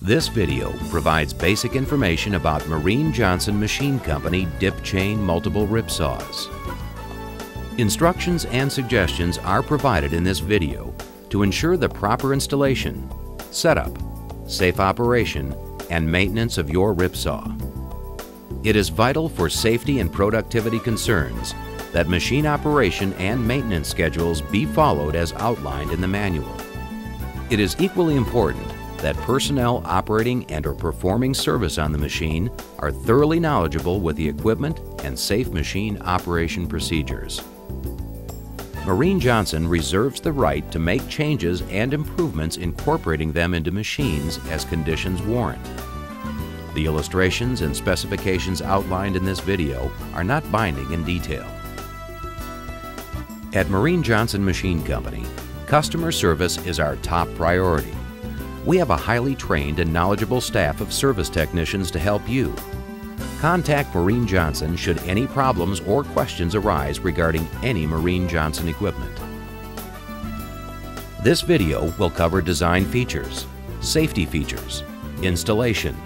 This video provides basic information about Mereen Johnson Machine Company dip chain multiple rip saws. Instructions and suggestions are provided in this video to ensure the proper installation, setup, safe operation, and maintenance of your rip saw. It is vital for safety and productivity concerns that machine operation and maintenance schedules be followed as outlined in the manual. It is equally important that personnel operating and or performing service on the machine are thoroughly knowledgeable with the equipment and safe machine operation procedures. Mereen Johnson reserves the right to make changes and improvements incorporating them into machines as conditions warrant. The illustrations and specifications outlined in this video are not binding in detail. At Mereen Johnson Machine Company, customer service is our top priority. We have a highly trained and knowledgeable staff of service technicians to help you. Contact Mereen Johnson should any problems or questions arise regarding any Mereen Johnson equipment. This video will cover design features, safety features, installation,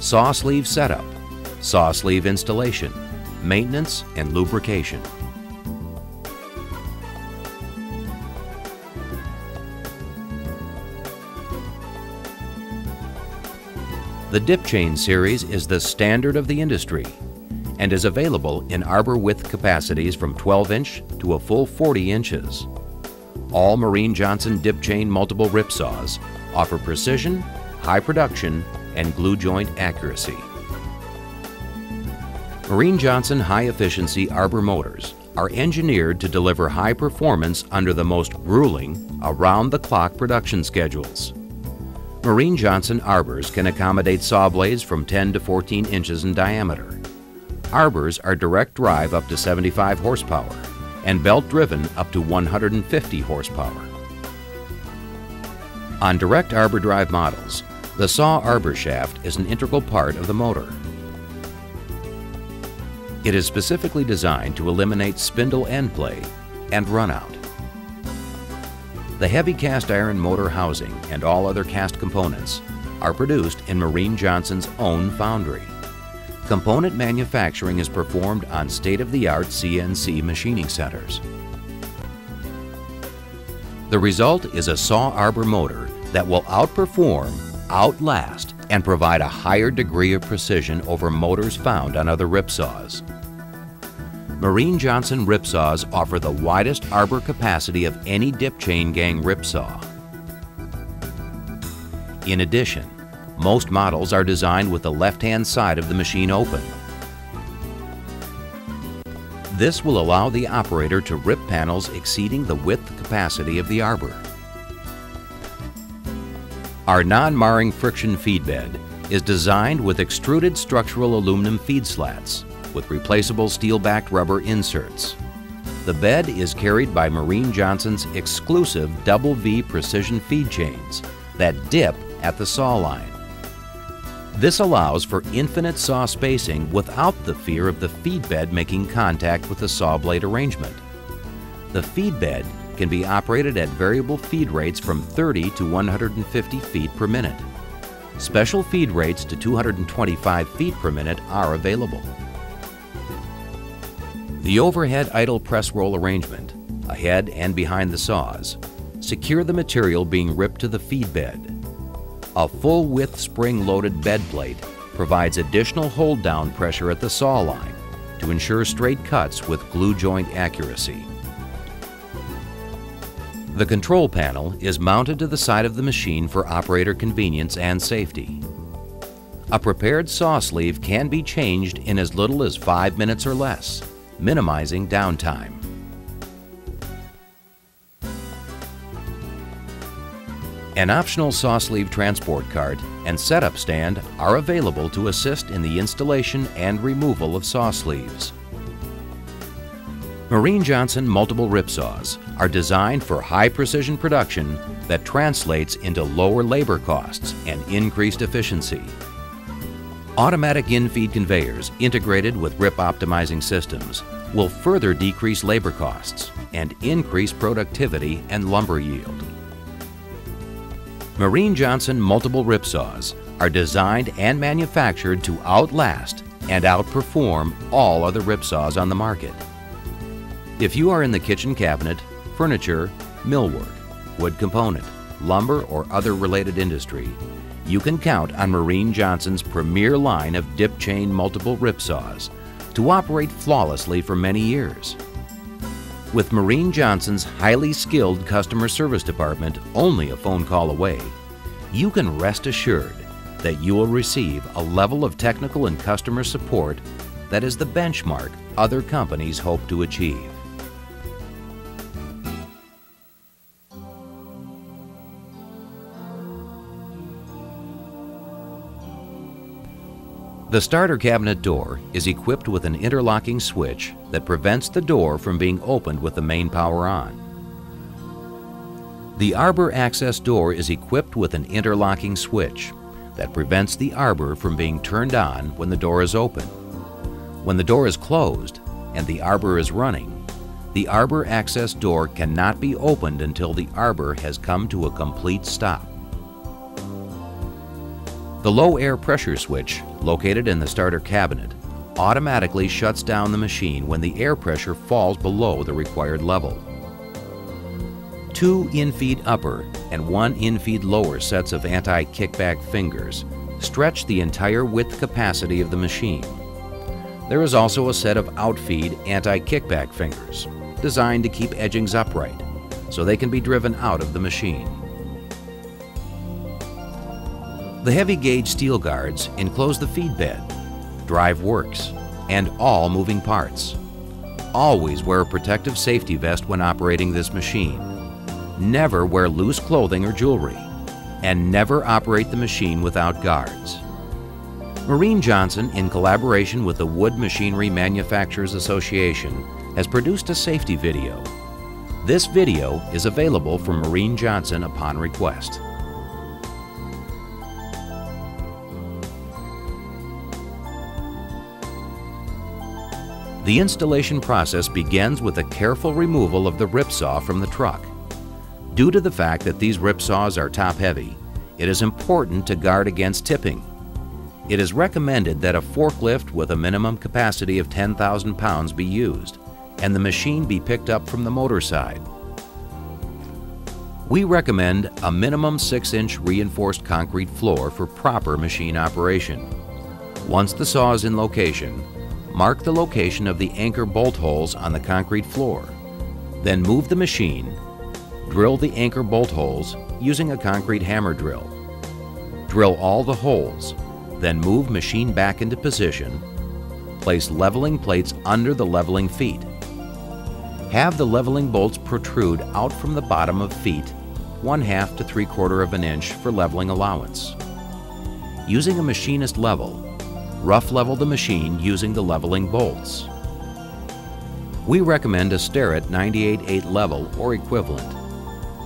saw sleeve setup, saw sleeve installation, maintenance, and lubrication. The dip chain series is the standard of the industry and is available in arbor width capacities from 12 inch to a full 40 inches. All Mereen Johnson dip chain multiple rip saws offer precision, high production, and glue joint accuracy. Mereen Johnson high efficiency arbor motors are engineered to deliver high performance under the most grueling, around the clock production schedules. Mereen Johnson arbors can accommodate saw blades from 10 to 14 inches in diameter. Arbors are direct drive up to 75 horsepower and belt driven up to 150 horsepower. On direct arbor drive models, the saw arbor shaft is an integral part of the motor. It is specifically designed to eliminate spindle end play and runout. The heavy cast iron motor housing and all other cast components are produced in Mereen Johnson's own foundry. Component manufacturing is performed on state-of-the-art CNC machining centers. The result is a saw arbor motor that will outperform, outlast, and provide a higher degree of precision over motors found on other rip saws. Mereen Johnson rip saws offer the widest arbor capacity of any dip chain gang rip saw. In addition, most models are designed with the left-hand side of the machine open. This will allow the operator to rip panels exceeding the width capacity of the arbor. Our non-marring friction feed bed is designed with extruded structural aluminum feed slats with replaceable steel-backed rubber inserts. The bed is carried by Mereen Johnson's exclusive double V precision feed chains that dip at the saw line. This allows for infinite saw spacing without the fear of the feed bed making contact with the saw blade arrangement. The feed bed can be operated at variable feed rates from 30 to 150 feet per minute. Special feed rates to 225 feet per minute are available. The overhead idle press roll arrangement, ahead and behind the saws, secure the material being ripped to the feed bed. A full-width spring-loaded bed plate provides additional hold-down pressure at the saw line to ensure straight cuts with glue joint accuracy. The control panel is mounted to the side of the machine for operator convenience and safety. A prepared saw sleeve can be changed in as little as 5 minutes or less minimizing downtime. An optional saw sleeve transport cart and setup stand are available to assist in the installation and removal of saw sleeves. Mereen Johnson multiple rip saws are designed for high precision production that translates into lower labor costs and increased efficiency. Automatic in-feed conveyors integrated with rip optimizing systems will further decrease labor costs and increase productivity and lumber yield. Mereen Johnson multiple rip saws are designed and manufactured to outlast and outperform all other rip saws on the market. If you are in the kitchen cabinet, furniture, millwork, wood component, lumber, or other related industry, you can count on Mereen Johnson's premier line of dip chain multiple rip saws to operate flawlessly for many years. With Mereen Johnson's highly skilled customer service department only a phone call away, you can rest assured that you will receive a level of technical and customer support that is the benchmark other companies hope to achieve. The starter cabinet door is equipped with an interlocking switch that prevents the door from being opened with the main power on. The arbor access door is equipped with an interlocking switch that prevents the arbor from being turned on when the door is open. When the door is closed and the arbor is running, the arbor access door cannot be opened until the arbor has come to a complete stop. The low air pressure switch, located in the starter cabinet, automatically shuts down the machine when the air pressure falls below the required level. Two infeed upper and one infeed lower sets of anti-kickback fingers stretch the entire width capacity of the machine. There is also a set of outfeed anti-kickback fingers, designed to keep edgings upright, so they can be driven out of the machine. The heavy gauge steel guards enclose the feed bed, drive works, and all moving parts. Always wear a protective safety vest when operating this machine. Never wear loose clothing or jewelry, and never operate the machine without guards. Mereen Johnson, in collaboration with the Wood Machinery Manufacturers Association, has produced a safety video. This video is available from Mereen Johnson upon request. The installation process begins with a careful removal of the ripsaw from the truck. Due to the fact that these ripsaws are top-heavy, it is important to guard against tipping. It is recommended that a forklift with a minimum capacity of 10,000 pounds be used and the machine be picked up from the motor side. We recommend a minimum 6-inch reinforced concrete floor for proper machine operation. Once the saw is in location, mark the location of the anchor bolt holes on the concrete floor. Then move the machine, drill the anchor bolt holes using a concrete hammer drill. Drill all the holes, then move machine back into position. Place leveling plates under the leveling feet. Have the leveling bolts protrude out from the bottom of feet 1 half to 3 quarter of an inch for leveling allowance. Using a machinist level, rough level the machine using the leveling bolts. We recommend a Starrett 98.8 level or equivalent.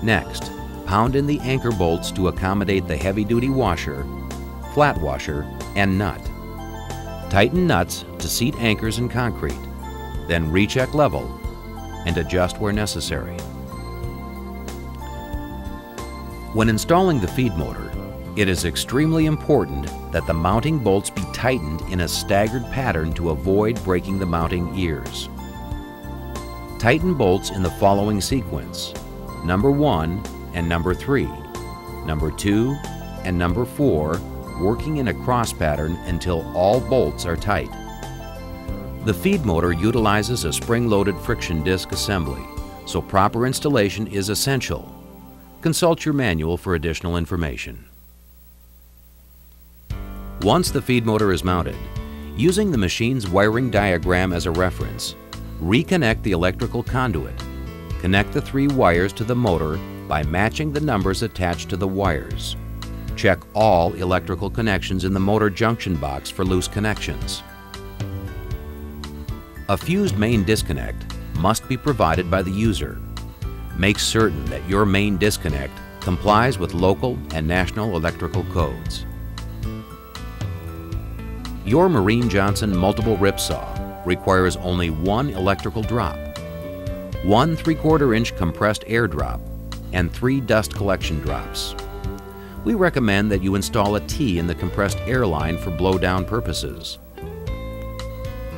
Next, pound in the anchor bolts to accommodate the heavy-duty washer, flat washer, and nut. Tighten nuts to seat anchors in concrete, then recheck level and adjust where necessary. When installing the feed motor, it is extremely important that the mounting bolts be tightened in a staggered pattern to avoid breaking the mounting ears. Tighten bolts in the following sequence, number 1 and number 3, number 2 and number 4, working in a cross pattern until all bolts are tight. The feed motor utilizes a spring-loaded friction disc assembly, so proper installation is essential. Consult your manual for additional information. Once the feed motor is mounted, using the machine's wiring diagram as a reference, reconnect the electrical conduit. Connect the three wires to the motor by matching the numbers attached to the wires. Check all electrical connections in the motor junction box for loose connections. A fused main disconnect must be provided by the user. Make certain that your main disconnect complies with local and national electrical codes. Your Mereen Johnson multiple rip saw requires only one electrical drop, one 3 quarter inch compressed air drop, and three dust collection drops. we recommend that you install a T in the compressed air line for blowdown purposes.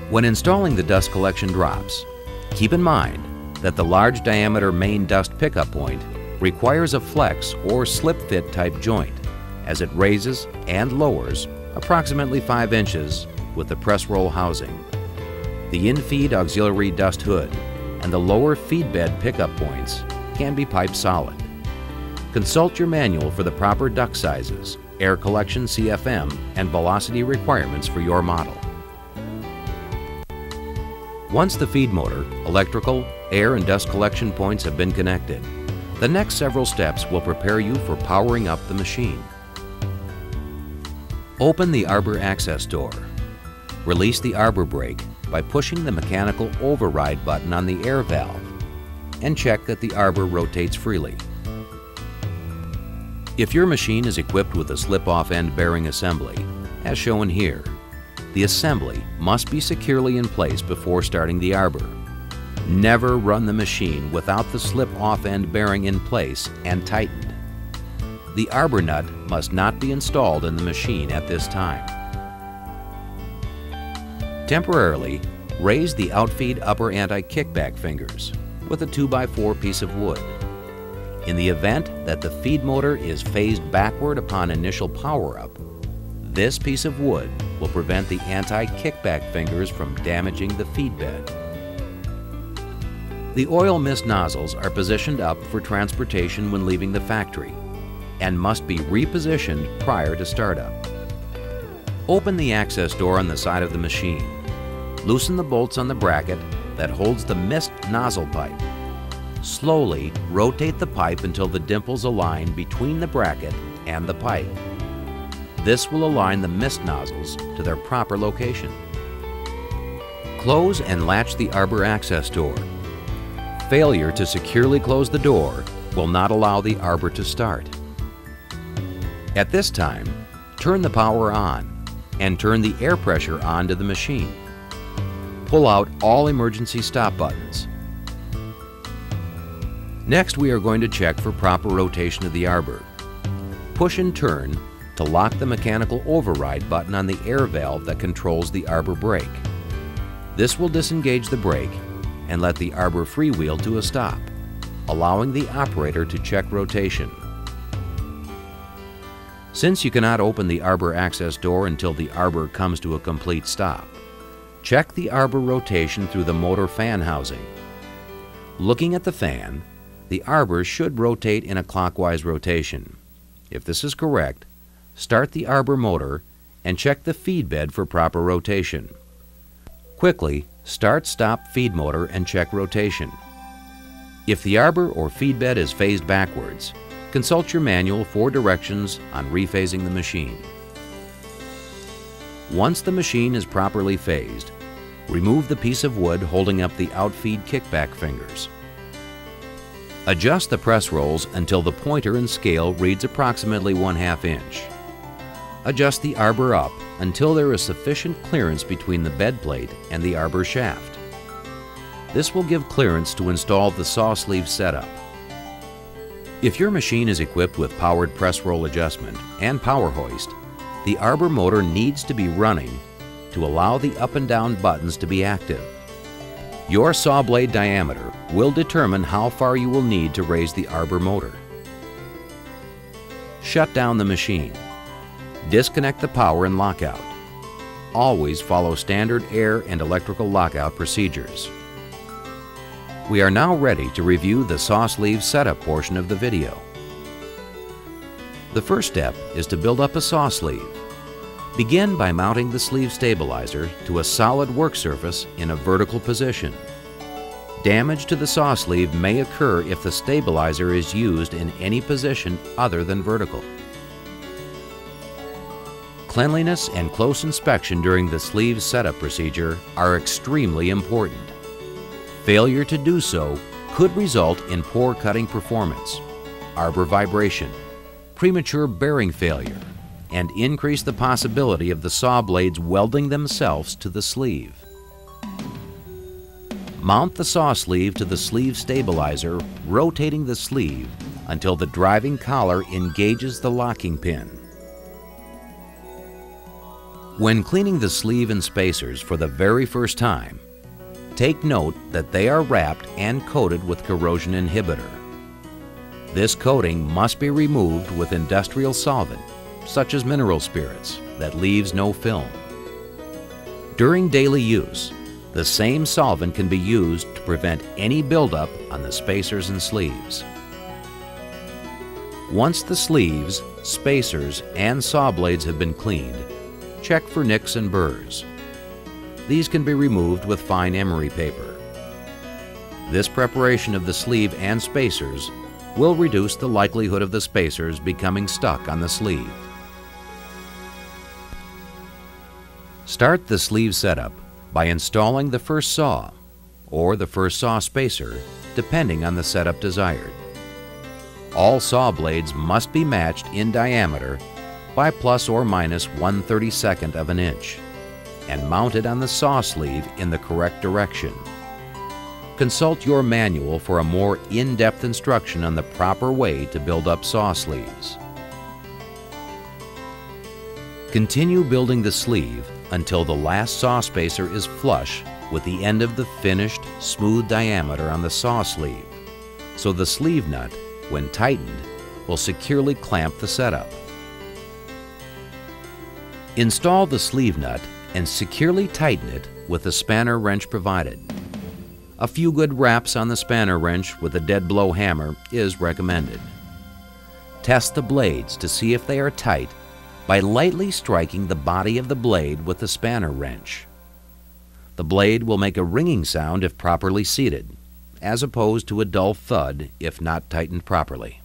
When installing the dust collection drops, keep in mind that the large diameter main dust pickup point requires a flex or slip fit type joint as it raises and lowers approximately 5 inches with the press roll housing. The in-feed auxiliary dust hood and the lower feed bed pickup points can be pipe solid. Consult your manual for the proper duct sizes, air collection CFM, and velocity requirements for your model. Once the feed motor, electrical, air and dust collection points have been connected, the next several steps will prepare you for powering up the machine. Open the arbor access door. Release the arbor brake by pushing the mechanical override button on the air valve and check that the arbor rotates freely. If your machine is equipped with a slip-off end bearing assembly, as shown here, the assembly must be securely in place before starting the arbor. Never run the machine without the slip-off end bearing in place and tightened. The arbor nut must not be installed in the machine at this time. Temporarily, raise the outfeed upper anti-kickback fingers with a 2x4 piece of wood. In the event that the feed motor is phased backward upon initial power up, this piece of wood will prevent the anti-kickback fingers from damaging the feed bed. The oil mist nozzles are positioned up for transportation when leaving the factory and must be repositioned prior to startup. Open the access door on the side of the machine. Loosen the bolts on the bracket that holds the mist nozzle pipe Slowly rotate the pipe until the dimples align between the bracket and the pipe. This will align the mist nozzles to their proper location. Close and latch the arbor access door. Failure to securely close the door will not allow the arbor to start. At this time, turn the power on and turn the air pressure on to the machine. Pull out all emergency stop buttons Next, we are going to check for proper rotation of the arbor. Push and turn to lock the mechanical override button on the air valve that controls the arbor brake. This will disengage the brake and let the arbor freewheel to a stop, allowing the operator to check rotation. Since you cannot open the arbor access door until the arbor comes to a complete stop, check the arbor rotation through the motor fan housing. Looking at the fan, the arbor should rotate in a clockwise rotation. If this is correct, start the arbor motor and check the feed bed for proper rotation. Quickly start stop feed motor and check rotation. If the arbor or feed bed is phased backwards, consult your manual for directions on rephasing the machine. Once the machine is properly phased, remove the piece of wood holding up the outfeed kickback fingers. Adjust the press rolls until the pointer and scale reads approximately 1 2 inch. Adjust the arbor up until there is sufficient clearance between the bed plate and the arbor shaft. This will give clearance to install the saw sleeve setup. If your machine is equipped with powered press roll adjustment and power hoist, the arbor motor needs to be running to allow the up and down buttons to be active. Your saw blade diameter will determine how far you will need to raise the arbor motor. Shut down the machine. Disconnect the power and lockout. Always follow standard air and electrical lockout procedures. We are now ready to review the saw sleeve setup portion of the video. The first step is to build up a saw sleeve. Begin by mounting the sleeve stabilizer to a solid work surface in a vertical position. Damage to the saw sleeve may occur if the stabilizer is used in any position other than vertical. Cleanliness and close inspection during the sleeve setup procedure are extremely important. Failure to do so could result in poor cutting performance, arbor vibration, premature bearing failure, and increase the possibility of the saw blades welding themselves to the sleeve. Mount the saw sleeve to the sleeve stabilizer, rotating the sleeve until the driving collar engages the locking pin. When cleaning the sleeve and spacers for the very first time, take note that they are wrapped and coated with corrosion inhibitor. This coating must be removed with industrial solvent, such as mineral spirits, that leaves no film. During daily use, the same solvent can be used to prevent any buildup on the spacers and sleeves. Once the sleeves, spacers, and saw blades have been cleaned, check for nicks and burrs. These can be removed with fine emery paper. This preparation of the sleeve and spacers will reduce the likelihood of the spacers becoming stuck on the sleeve. Start the sleeve setup by installing the first saw or the first saw spacer depending on the setup desired. All saw blades must be matched in diameter by plus or minus 1 32nd of an inch and mounted on the saw sleeve in the correct direction. Consult your manual for a more in-depth instruction on the proper way to build up saw sleeves. Continue building the sleeve until the last saw spacer is flush with the end of the finished, smooth diameter on the saw sleeve, so the sleeve nut, when tightened, will securely clamp the setup. Install the sleeve nut and securely tighten it with the spanner wrench provided. A few good raps on the spanner wrench with a dead blow hammer is recommended. Test the blades to see if they are tight by lightly striking the body of the blade with the spanner wrench. The blade will make a ringing sound if properly seated, as opposed to a dull thud if not tightened properly.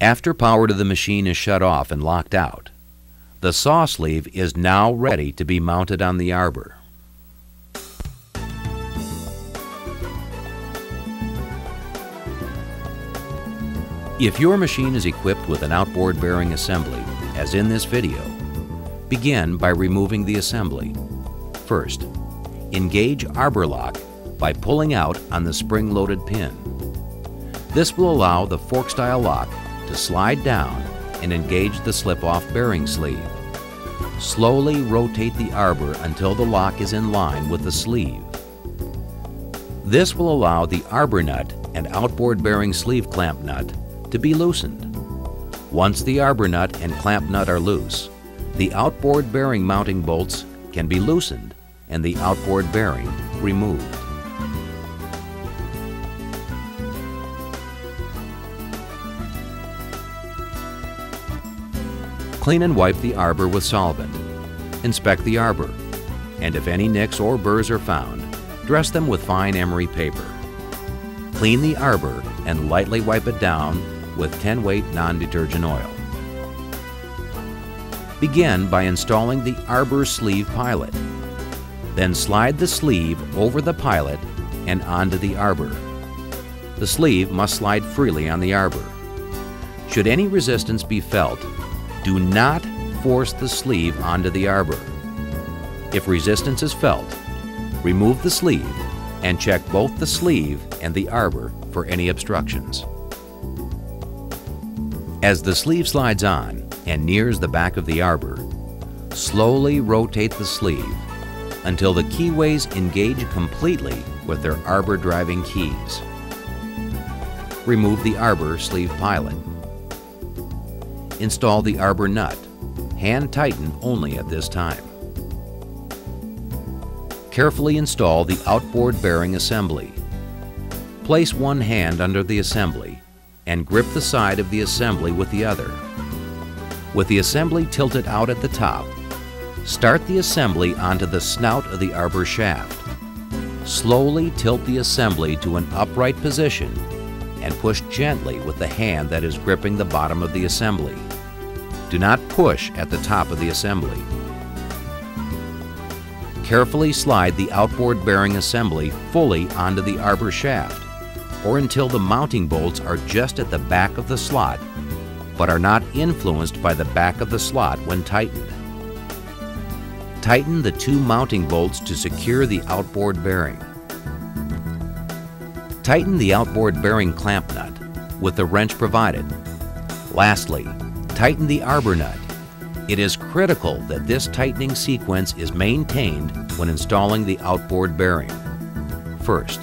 After power to the machine is shut off and locked out, the saw sleeve is now ready to be mounted on the arbor. If your machine is equipped with an outboard bearing assembly, as in this video, begin by removing the assembly. First, engage arbor lock by pulling out on the spring-loaded pin. This will allow the fork-style lock to slide down and engage the slip-off bearing sleeve. Slowly rotate the arbor until the lock is in line with the sleeve. This will allow the arbor nut and outboard bearing sleeve clamp nut to be loosened. Once the arbor nut and clamp nut are loose, the outboard bearing mounting bolts can be loosened and the outboard bearing removed. Clean and wipe the arbor with solvent. Inspect the arbor, and if any nicks or burrs are found, dress them with fine emery paper. Clean the arbor and lightly wipe it down with 10 weight non-detergent oil. Begin by installing the arbor sleeve pilot. Then slide the sleeve over the pilot and onto the arbor. The sleeve must slide freely on the arbor. Should any resistance be felt, do not force the sleeve onto the arbor. If resistance is felt, remove the sleeve and check both the sleeve and the arbor for any obstructions. As the sleeve slides on and nears the back of the arbor, slowly rotate the sleeve until the keyways engage completely with their arbor driving keys. Remove the arbor sleeve pilot. Install the arbor nut, hand tighten only at this time. Carefully install the outboard bearing assembly. Place one hand under the assembly and grip the side of the assembly with the other. With the assembly tilted out at the top, start the assembly onto the snout of the arbor shaft. Slowly tilt the assembly to an upright position and push gently with the hand that is gripping the bottom of the assembly. Do not push at the top of the assembly. Carefully slide the outboard bearing assembly fully onto the arbor shaft or until the mounting bolts are just at the back of the slot, but are not influenced by the back of the slot when tightened. Tighten the two mounting bolts to secure the outboard bearing. Tighten the outboard bearing clamp nut with the wrench provided. Lastly, tighten the arbor nut. It is critical that this tightening sequence is maintained when installing the outboard bearing. First,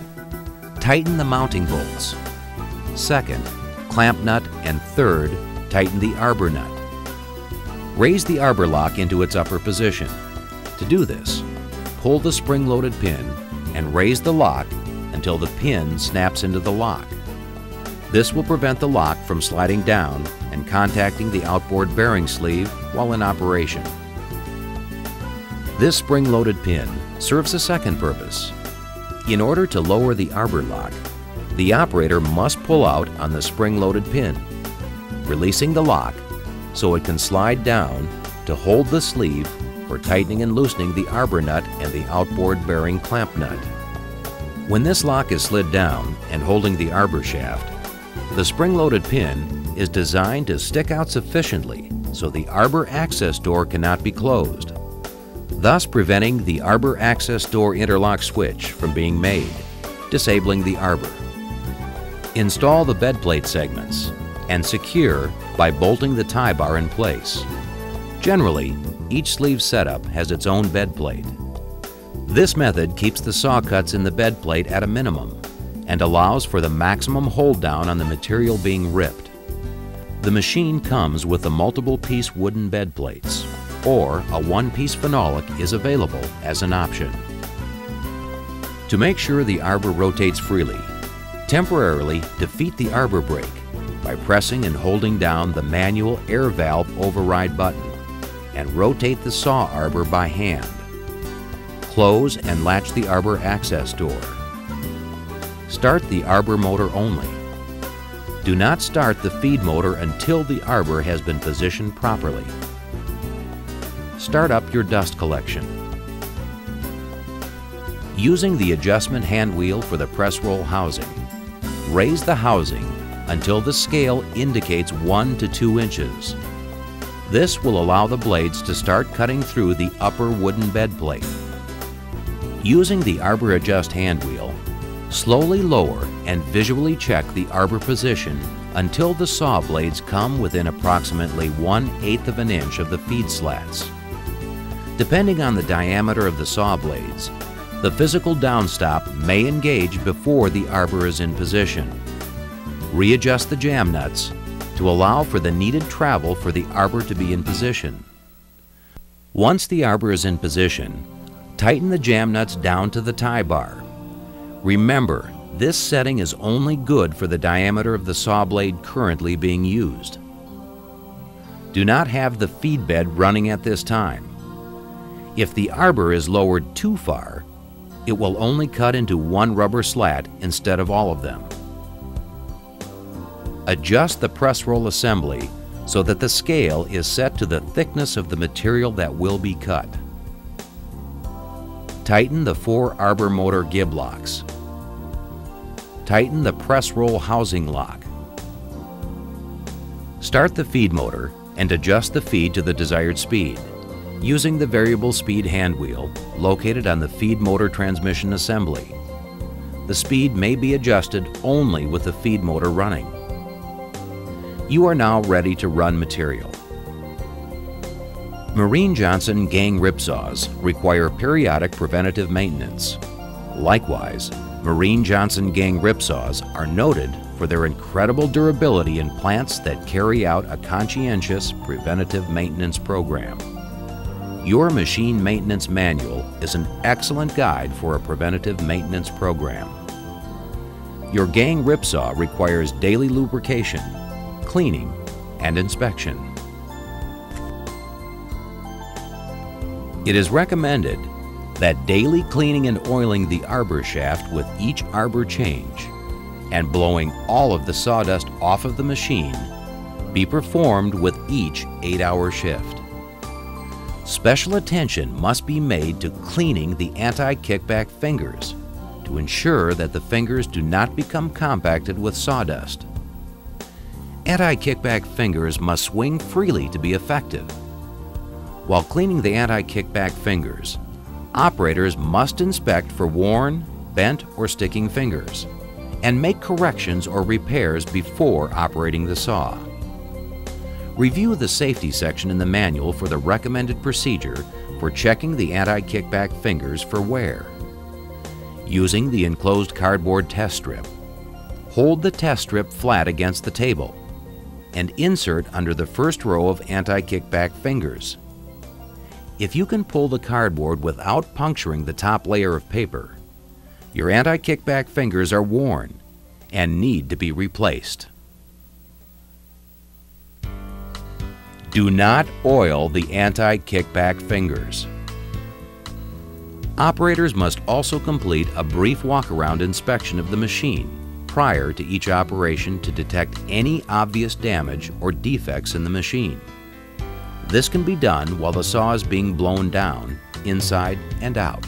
tighten the mounting bolts. Second, clamp nut and third, tighten the arbor nut. Raise the arbor lock into its upper position. To do this, pull the spring-loaded pin and raise the lock until the pin snaps into the lock. This will prevent the lock from sliding down and contacting the outboard bearing sleeve while in operation. This spring-loaded pin serves a second purpose. In order to lower the arbor lock, the operator must pull out on the spring-loaded pin, releasing the lock so it can slide down to hold the sleeve for tightening and loosening the arbor nut and the outboard bearing clamp nut. When this lock is slid down and holding the arbor shaft, the spring-loaded pin is designed to stick out sufficiently so the arbor access door cannot be closed, thus preventing the arbor access door interlock switch from being made, disabling the arbor. Install the bed plate segments and secure by bolting the tie bar in place. Generally, each sleeve setup has its own bed plate. This method keeps the saw cuts in the bed plate at a minimum and allows for the maximum hold down on the material being ripped. The machine comes with the multiple piece wooden bed plates or a one-piece phenolic is available as an option. To make sure the arbor rotates freely, temporarily defeat the arbor brake by pressing and holding down the manual air valve override button and rotate the saw arbor by hand. Close and latch the arbor access door. Start the arbor motor only. Do not start the feed motor until the arbor has been positioned properly. Start up your dust collection. Using the adjustment hand wheel for the press roll housing, raise the housing until the scale indicates 1 to 2 inches. This will allow the blades to start cutting through the upper wooden bed plate. Using the Arbor Adjust hand wheel, slowly lower and visually check the arbor position until the saw blades come within approximately 1 8th of an inch of the feed slats. Depending on the diameter of the saw blades, the physical downstop may engage before the arbor is in position. Readjust the jam nuts to allow for the needed travel for the arbor to be in position. Once the arbor is in position, tighten the jam nuts down to the tie bar. Remember, this setting is only good for the diameter of the saw blade currently being used. Do not have the feed bed running at this time. If the arbor is lowered too far, it will only cut into one rubber slat instead of all of them. Adjust the press roll assembly so that the scale is set to the thickness of the material that will be cut. Tighten the four arbor motor gib locks. Tighten the press roll housing lock. Start the feed motor and adjust the feed to the desired speed using the variable speed hand wheel located on the feed motor transmission assembly. The speed may be adjusted only with the feed motor running. You are now ready to run material. Mereen Johnson gang ripsaws require periodic preventative maintenance. Likewise, Mereen Johnson gang ripsaws are noted for their incredible durability in plants that carry out a conscientious preventative maintenance program. Your Machine Maintenance Manual is an excellent guide for a preventative maintenance program. Your gang ripsaw requires daily lubrication, cleaning, and inspection. It is recommended that daily cleaning and oiling the arbor shaft with each arbor change and blowing all of the sawdust off of the machine be performed with each 8-hour shift. Special attention must be made to cleaning the anti-kickback fingers to ensure that the fingers do not become compacted with sawdust. Anti-kickback fingers must swing freely to be effective. While cleaning the anti-kickback fingers, operators must inspect for worn, bent, or sticking fingers. and make corrections or repairs before operating the saw. Review the safety section in the manual for the recommended procedure for checking the anti-kickback fingers for wear. Using the enclosed cardboard test strip, hold the test strip flat against the table and insert under the first row of anti-kickback fingers. If you can pull the cardboard without puncturing the top layer of paper, your anti-kickback fingers are worn and need to be replaced. Do not oil the anti-kickback fingers. Operators must also complete a brief walk-around inspection of the machine prior to each operation to detect any obvious damage or defects in the machine. This can be done while the saw is being blown down, inside and out.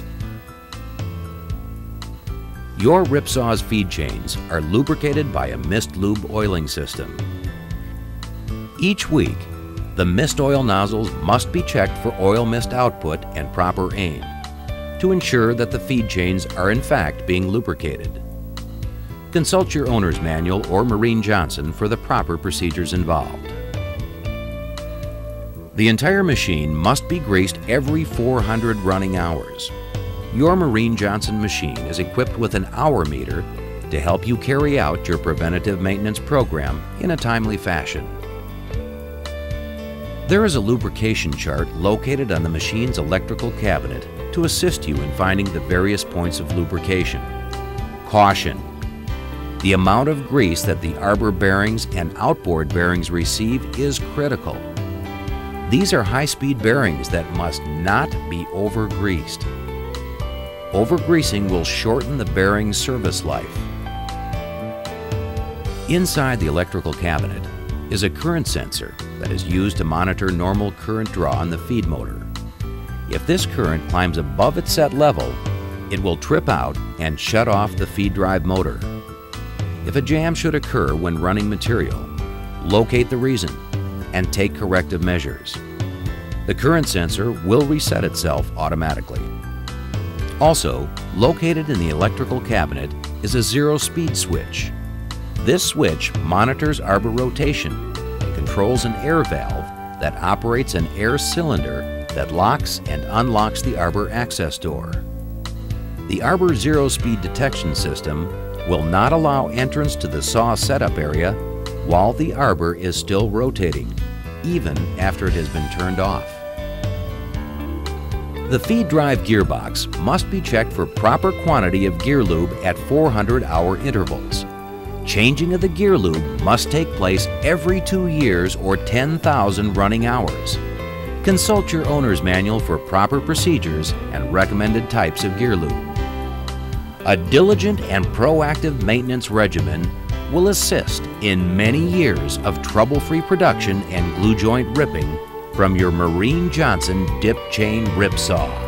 Your Ripsaw's feed chains are lubricated by a mist lube oiling system. Each week, the mist oil nozzles must be checked for oil mist output and proper aim to ensure that the feed chains are in fact being lubricated. Consult your owner's manual or Mereen Johnson for the proper procedures involved. The entire machine must be greased every 400 running hours. Your Mereen Johnson machine is equipped with an hour meter to help you carry out your preventative maintenance program in a timely fashion. There is a lubrication chart located on the machine's electrical cabinet to assist you in finding the various points of lubrication. Caution! The amount of grease that the arbor bearings and outboard bearings receive is critical. These are high-speed bearings that must not be over-greased. Over-greasing will shorten the bearing's service life. Inside the electrical cabinet is a current sensor that is used to monitor normal current draw on the feed motor. If this current climbs above its set level, it will trip out and shut off the feed drive motor. If a jam should occur when running material, locate the reason and take corrective measures. The current sensor will reset itself automatically. Also, located in the electrical cabinet is a zero speed switch. This switch monitors arbor rotation and controls an air valve that operates an air cylinder that locks and unlocks the arbor access door. The arbor zero speed detection system will not allow entrance to the saw setup area while the arbor is still rotating, even after it has been turned off. The feed drive gearbox must be checked for proper quantity of gear lube at 400 hour intervals Changing of the gear lube must take place every two years or 10,000 running hours. Consult your owner's manual for proper procedures and recommended types of gear lube. A diligent and proactive maintenance regimen will assist in many years of trouble-free production and glue joint ripping from your Mereen Johnson dip chain rip saw.